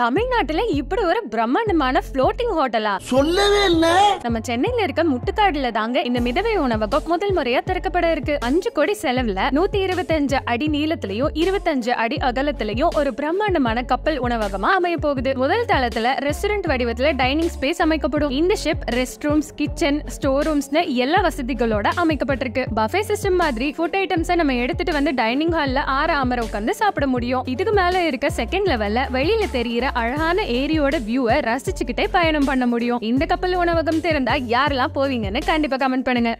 தமிழ்நாட்டுல இப்படி ஒரு பிரம்மாண்டமான ஃப்ளோட்டிங் ஹோட்டலா சொல்லவே இல்ல. நம்ம சென்னையில இருக்க முட்டுக்காடுல தாங்க இந்த மிதவை உணவகம் முதல் முறையா திறக்கப்பட இருக்கு. அஞ்சு கோடி செலவுல நூத்தி இருபத்தஞ்சு அடி நீளத்திலையும் இருபத்தஞ்சு அடி அகலத்திலையும் ஒரு பிரம்மாண்டமான கப்பல் உணவகமா அமைய போகுது. முதல் தளத்துல ரெஸ்டாரண்ட் வடிவத்துல டைனிங் ஸ்பேஸ் அமைக்கப்படும். இந்த ship rest rooms kitchen store ரூம்ஸ்னு எல்லா வசதிகளோட அமைக்கப்பட்டிருக்கு. பஃபே சிஸ்டம் மாதிரி ஃபுட் ஐட்டம்ஸை நம்ம எடுத்துட்டு வந்து டைனிங் ஹால்ல ஆறு அமர உட்காந்து சாப்பிட முடியும். இதுக்கு மேல இருக்க செகண்ட் லெவல்ல வெளியில தெரியிற அழகான ஏரியோட வியூவை ரசிச்சுக்கிட்டே பயணம் பண்ண முடியும். இந்த கப்பல் உணவகம் திறந்தா யாரெல்லாம் போவீங்கன்னு கண்டிப்பா கமெண்ட் பண்ணுங்க.